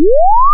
you